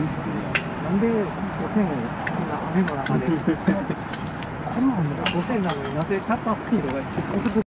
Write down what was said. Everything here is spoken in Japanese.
なんで5000をこんな雨の中で5000なのになぜシャッタースピードが一緒